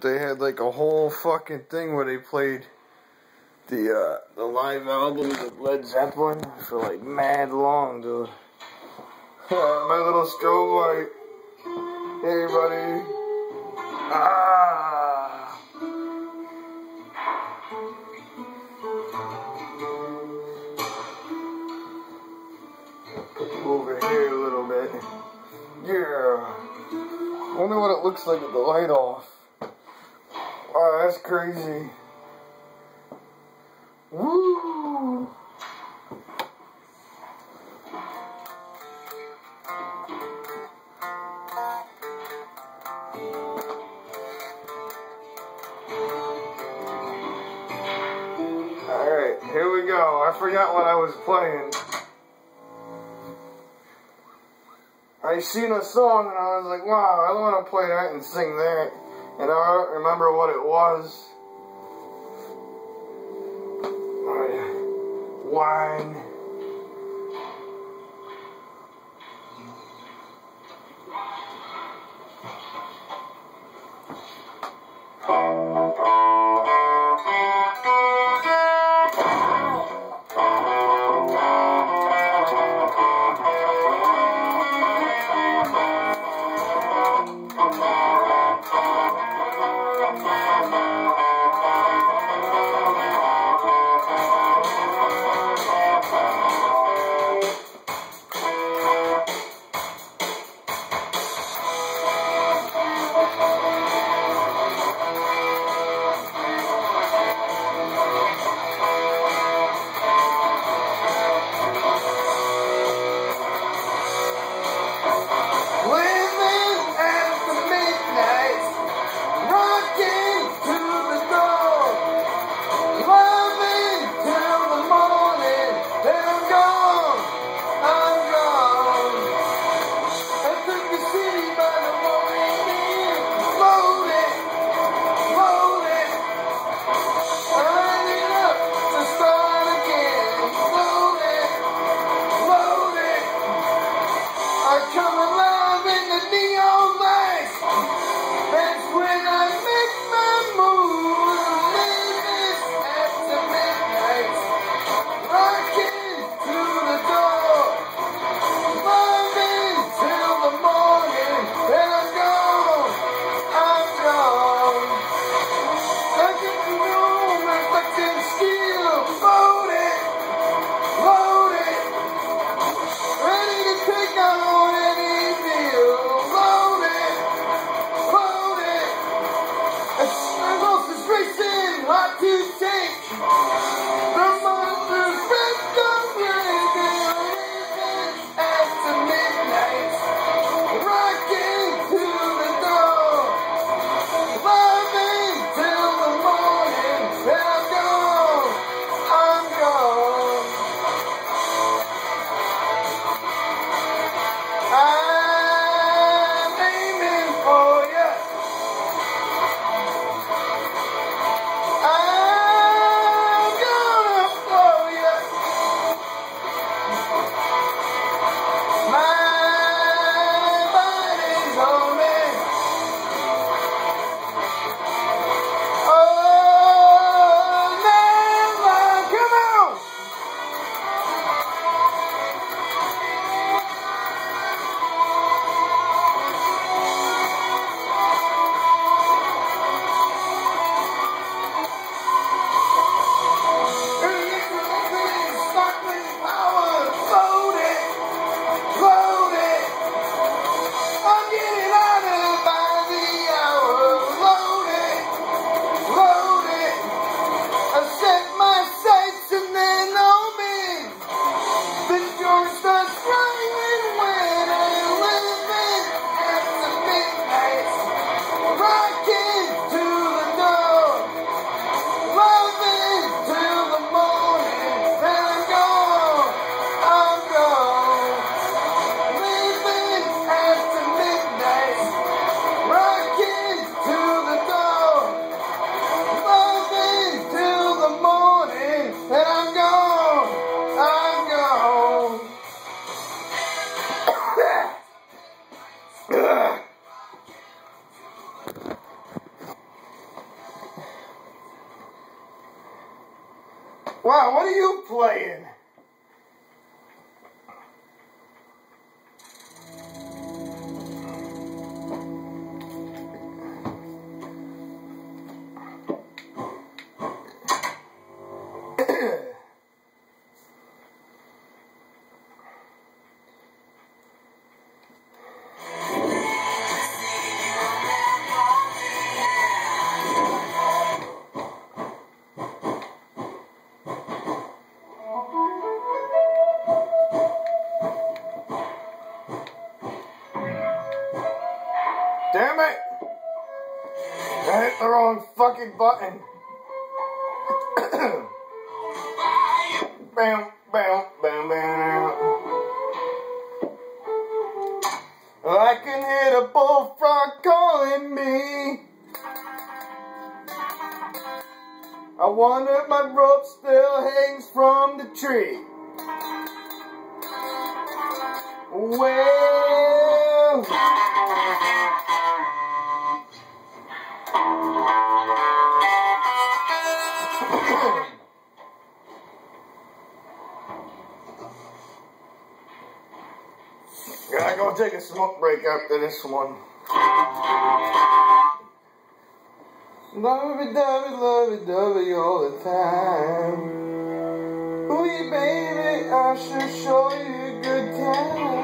they had like a whole fucking thing where they played the uh, the live albums of Led Zeppelin for like mad long, dude. My little strobe light. Hey, buddy. Ah. Over here a little bit. Yeah. Wonder what it looks like with the light off. That's crazy. Woo! Alright, here we go. I forgot what I was playing. I seen a song and I was like, wow, I want to play that and sing that. And I don't remember what it was. Oh, Mama. Wow, what are you playing? Damn it! I hit the wrong fucking button. bam, bam, bam, bam. I can hear the bullfrog calling me. I wonder if my rope still hangs from the tree. Well. Take a smoke break after this one. Lovey dovey, lovey dovey all the time. Ooh, baby, I should show you a good time.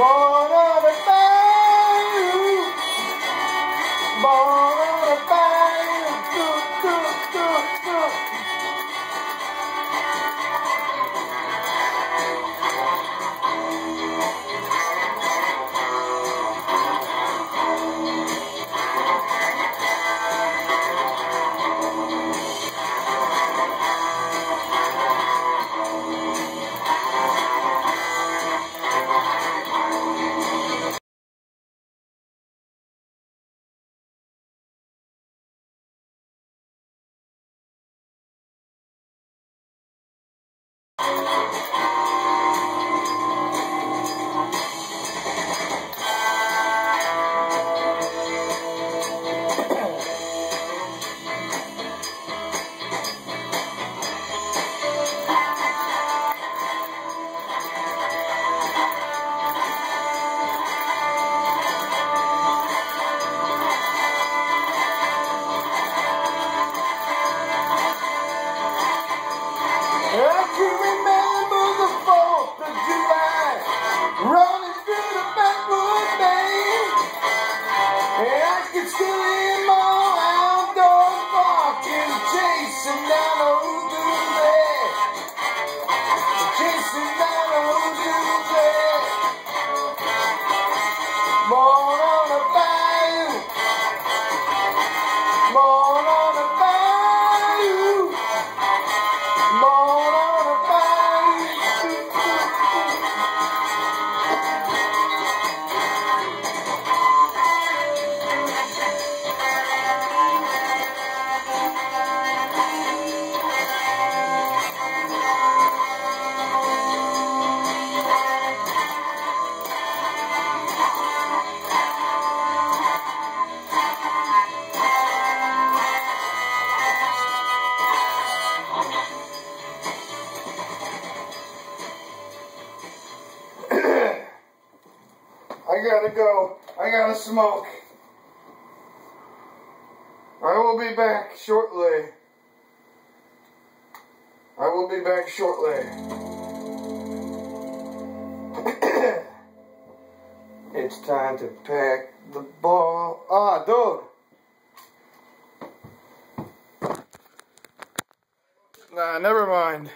born on a smoke. I will be back shortly. I will be back shortly. it's time to pack the ball. Ah, dude. Nah, never mind.